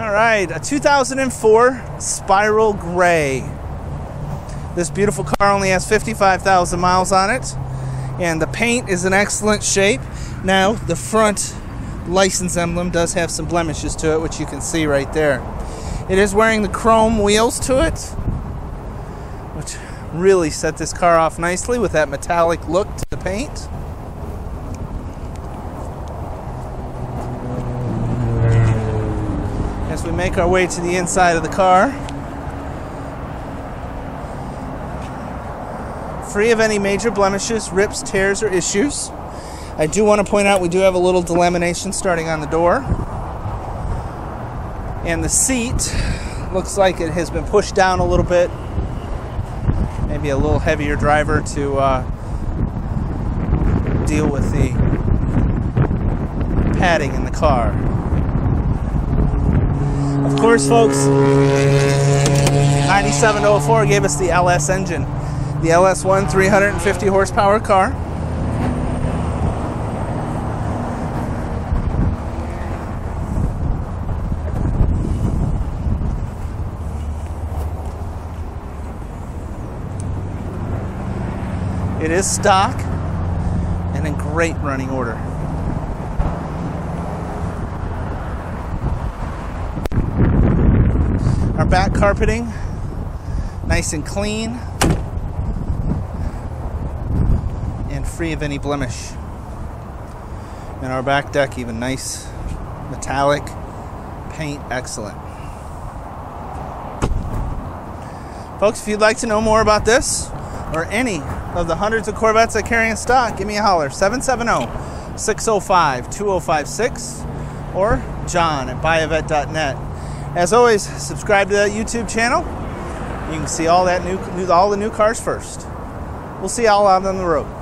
All right, a 2004 Spiral Gray. This beautiful car only has 55,000 miles on it, and the paint is in excellent shape. Now, the front license emblem does have some blemishes to it, which you can see right there. It is wearing the chrome wheels to it, which really set this car off nicely with that metallic look to the paint. We make our way to the inside of the car, free of any major blemishes, rips, tears, or issues. I do want to point out we do have a little delamination starting on the door. And the seat looks like it has been pushed down a little bit. Maybe a little heavier driver to uh, deal with the padding in the car. Course, folks, 9704 gave us the LS engine. The LS1 350 horsepower car. It is stock and in great running order. Back carpeting, nice and clean and free of any blemish. And our back deck, even nice, metallic, paint excellent. Folks, if you'd like to know more about this or any of the hundreds of Corvettes I carry in stock, give me a holler 770 605 2056 or john at buyavette.net. As always, subscribe to that YouTube channel. You can see all that new, all the new cars first. We'll see y'all out on the road.